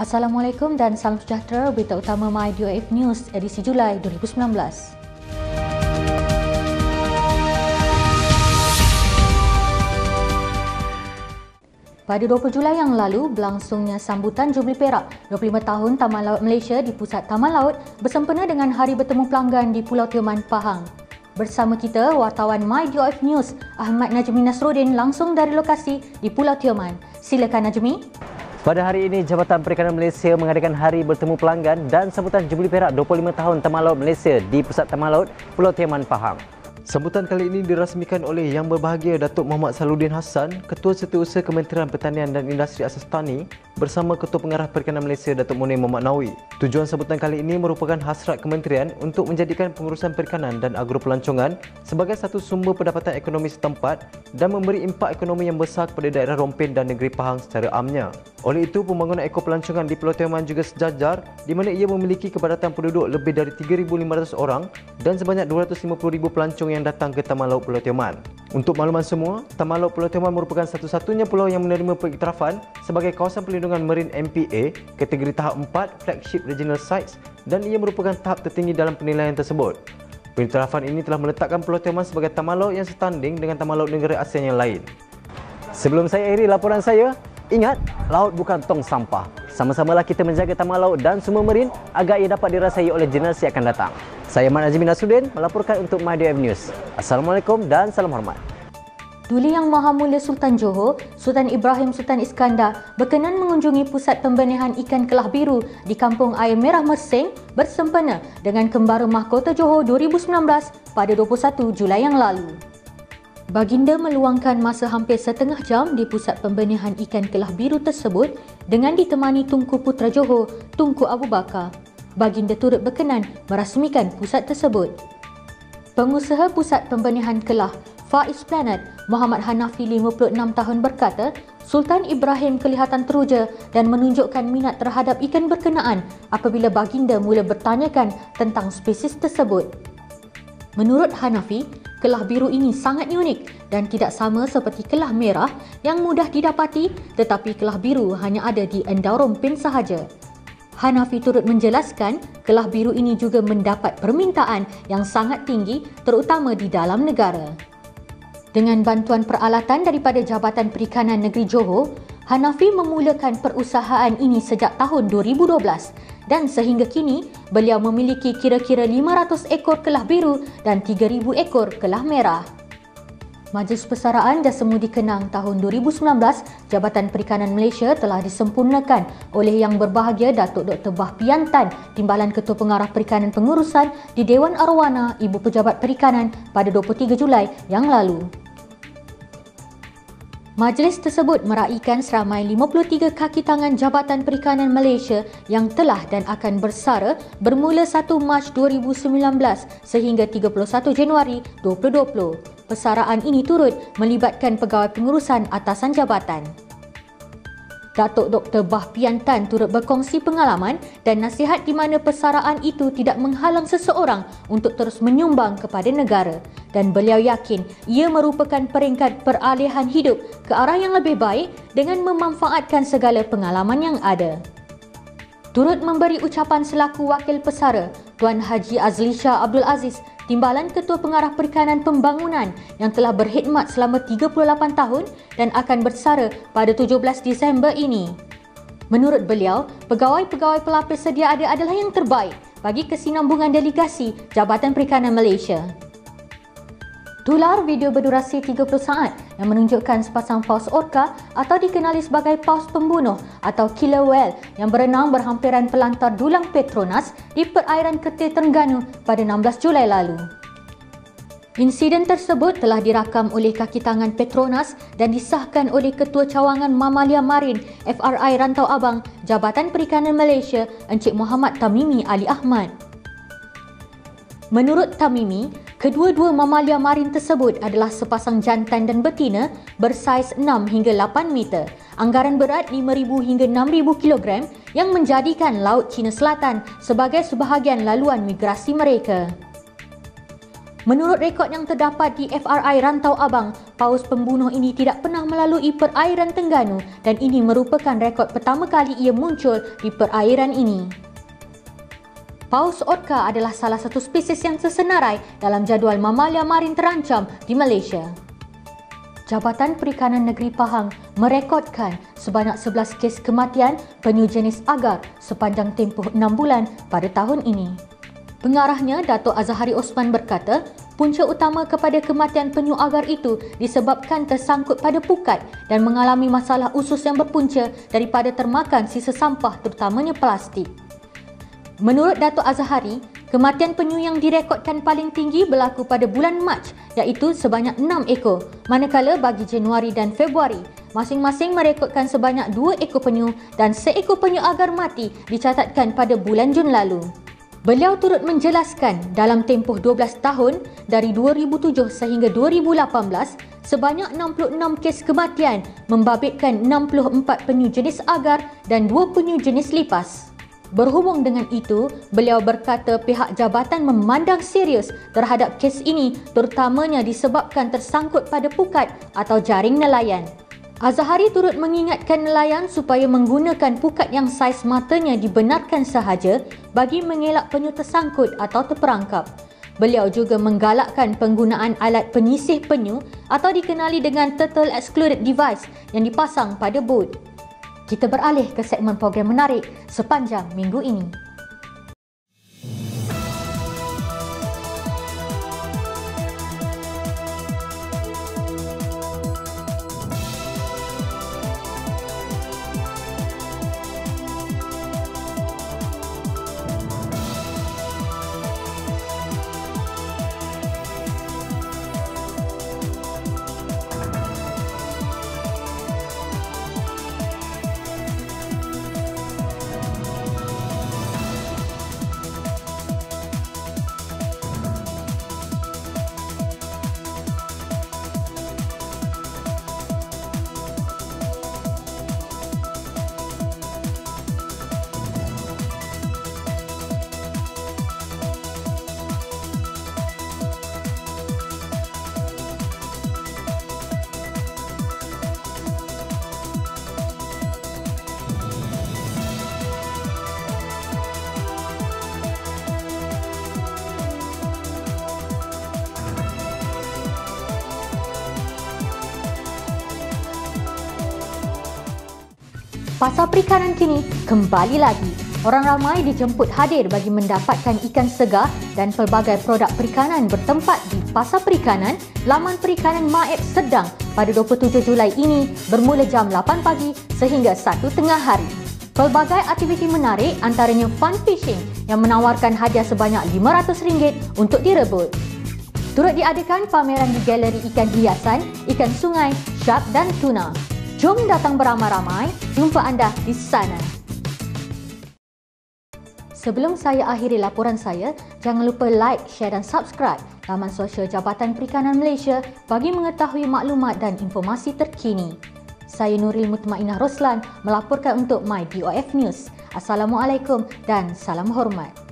Assalamualaikum dan salam sejahtera berita utama MyDOF News edisi Julai 2019. Pada 20 Julai yang lalu, berlangsungnya sambutan Jubli Perak 25 tahun Taman Laut Malaysia di Pusat Taman Laut bersempena dengan Hari Bertemu Pelanggan di Pulau Tioman, Pahang. Bersama kita, wartawan MyDOF News Ahmad Najmi Nasruddin langsung dari lokasi di Pulau Tioman. Silakan Najmi. Pada hari ini, Jabatan Perikanan Malaysia mengadakan Hari Bertemu Pelanggan dan sambutan Jubli Perak 25 tahun Taman Laut Malaysia di Pusat Taman Laut Pulau Tioman, Pahang. Sambutan kali ini dirasmikan oleh Yang Berbahagia Datuk Muhammad Saludin Hassan, Ketua Setiausaha Kementerian Pertanian dan Industri Asas Tani bersama Ketua Pengarah Perikanan Malaysia Datuk Munir Muhammad Nawi. Tujuan sambutan kali ini merupakan hasrat kementerian untuk menjadikan pengurusan perikanan dan agropelancongan sebagai satu sumber pendapatan ekonomi setempat dan memberi impak ekonomi yang besar kepada daerah Rompin dan negeri Pahang secara amnya. Oleh itu, pembangunan ekopelancongan di Pulau Tioman juga sejajar di mana ia memiliki kepadatan penduduk lebih dari 3,500 orang dan sebanyak 250,000 pelancong yang datang ke Taman Laut Pulau Tioman. Untuk makluman semua, Taman Laut Pulau Tioman merupakan satu-satunya pulau yang menerima pengiktirafan sebagai kawasan pelindungan Marine MPA kategori tahap 4 Flagship Regional Sites dan ia merupakan tahap tertinggi dalam penilaian tersebut. Pengiktirafan ini telah meletakkan Pulau Tioman sebagai taman laut yang setanding dengan taman laut negara ASEAN yang lain. Sebelum saya akhiri laporan saya, Ingat, laut bukan tong sampah. Sama-samalah kita menjaga taman laut dan sumber marin agar ia dapat dirasai oleh generasi akan datang. Saya Mat Azmi Nasruddin melaporkan untuk MyDM News. Assalamualaikum dan salam hormat. Duli Yang Maha Mulia Sultan Johor, Sultan Ibrahim Sultan Iskandar berkenan mengunjungi pusat pembenihan ikan kelah biru di Kampung Air Merah Mersing bersempena dengan Kembara Mahkota Johor 2019 pada 21 Julai yang lalu. Baginda meluangkan masa hampir setengah jam di pusat pembenihan ikan kelah biru tersebut dengan ditemani Tunku Putra Johor, Tunku Abu Bakar. Baginda turut berkenan merasmikan pusat tersebut. Pengusaha pusat pembenihan kelah Faiz Planet Muhammad Hanafi 56 tahun berkata, Sultan Ibrahim kelihatan teruja dan menunjukkan minat terhadap ikan berkenaan apabila baginda mula bertanyakan tentang spesies tersebut. Menurut Hanafi, kelah biru ini sangat unik dan tidak sama seperti kelah merah yang mudah didapati tetapi kelah biru hanya ada di Endarum Pin sahaja. Hanafi turut menjelaskan kelah biru ini juga mendapat permintaan yang sangat tinggi terutama di dalam negara. Dengan bantuan peralatan daripada Jabatan Perikanan Negeri Johor, Hanafi memulakan perusahaan ini sejak tahun 2012 dan sehingga kini beliau memiliki kira-kira 500 ekor kelah biru dan 3000 ekor kelah merah. Majlis Persaraan dah semudi kenang tahun 2019, Jabatan Perikanan Malaysia telah disempurnakan oleh Yang Berbahagia Datuk Dr. Bah Piantan, Timbalan Ketua Pengarah Perikanan Pengurusan di Dewan Arwana Ibu Pejabat Perikanan pada 23 Julai yang lalu. Majlis tersebut meraihkan seramai 53 kaki tangan Jabatan Perikanan Malaysia yang telah dan akan bersara bermula 1 Mac 2019 sehingga 31 Januari 2020. Persaraan ini turut melibatkan pegawai pengurusan atasan jabatan. Datuk Dr. Bah Piantan turut berkongsi pengalaman dan nasihat di mana persaraan itu tidak menghalang seseorang untuk terus menyumbang kepada negara dan beliau yakin ia merupakan peringkat peralihan hidup ke arah yang lebih baik dengan memanfaatkan segala pengalaman yang ada. Turut memberi ucapan selaku wakil pesara, Tuan Haji Azlisha Abdul Aziz Timbalan Ketua Pengarah Perikanan Pembangunan yang telah berkhidmat selama 38 tahun dan akan bersara pada 17 Disember ini. Menurut beliau, pegawai-pegawai pelapis sedia ada adalah yang terbaik bagi kesinambungan delegasi Jabatan Perikanan Malaysia. Tular video berdurasi 30 saat yang menunjukkan sepasang paus orca atau dikenali sebagai paus pembunuh atau killer whale yang berenang berhampiran pelantar dulang Petronas di perairan Ketir Terengganu pada 16 Julai lalu. Insiden tersebut telah dirakam oleh kaki tangan Petronas dan disahkan oleh Ketua Cawangan Mamalia Marin FRI Rantau Abang Jabatan Perikanan Malaysia Encik Muhammad Tamimi Ali Ahmad. Menurut Tamimi, kedua-dua mamalia marin tersebut adalah sepasang jantan dan betina bersaiz 6 hingga 8 meter, anggaran berat 5,000 hingga 6,000 kilogram yang menjadikan Laut Cina Selatan sebagai sebahagian laluan migrasi mereka. Menurut rekod yang terdapat di FRI Rantau Abang, paus pembunuh ini tidak pernah melalui perairan Tengganu dan ini merupakan rekod pertama kali ia muncul di perairan ini. Paus orca adalah salah satu spesies yang tersenarai dalam jadual mamalia marin terancam di Malaysia. Jabatan Perikanan Negeri Pahang merekodkan sebanyak 11 kes kematian penyu jenis agar sepanjang tempoh 6 bulan pada tahun ini. Pengarahnya, Datuk Azhari Osman berkata, punca utama kepada kematian penyu agar itu disebabkan tersangkut pada pukat dan mengalami masalah usus yang berpunca daripada termakan sisa sampah terutamanya plastik. Menurut Datuk Azhari, Kematian penyu yang direkodkan paling tinggi berlaku pada bulan Mac iaitu sebanyak 6 ekor. Manakala bagi Januari dan Februari, masing-masing merekodkan sebanyak 2 ekor penyu dan seekor penyu agar mati dicatatkan pada bulan Jun lalu. Beliau turut menjelaskan dalam tempoh 12 tahun dari 2007 sehingga 2018, sebanyak 66 kes kematian membabitkan 64 penyu jenis agar dan 2 penyu jenis lipas. Berhubung dengan itu, beliau berkata pihak jabatan memandang serius terhadap kes ini terutamanya disebabkan tersangkut pada pukat atau jaring nelayan. Azhari turut mengingatkan nelayan supaya menggunakan pukat yang saiz matanya dibenarkan sahaja bagi mengelak penyu tersangkut atau terperangkap. Beliau juga menggalakkan penggunaan alat penyisih penyu atau dikenali dengan Turtle Excluded Device yang dipasang pada bot. Kita beralih ke segmen program menarik sepanjang minggu ini. Pasar perikanan kini kembali lagi. Orang ramai dijemput hadir bagi mendapatkan ikan segar dan pelbagai produk perikanan bertempat di Pasar Perikanan Laman Perikanan Maib Sedang pada 27 Julai ini bermula jam 8 pagi sehingga 1 tengah hari. Pelbagai aktiviti menarik antaranya fun fishing yang menawarkan hadiah sebanyak RM500 untuk direbut. Turut diadakan pameran di galeri ikan hiasan, ikan sungai, shark dan tuna. Jom datang beramai-ramai, jumpa anda di sana. Sebelum saya akhiri laporan saya, jangan lupa like, share dan subscribe laman sosial Jabatan Perikanan Malaysia bagi mengetahui maklumat dan informasi terkini. Saya Nuril Mutmainah Roslan melaporkan untuk My BOF News. Assalamualaikum dan salam hormat.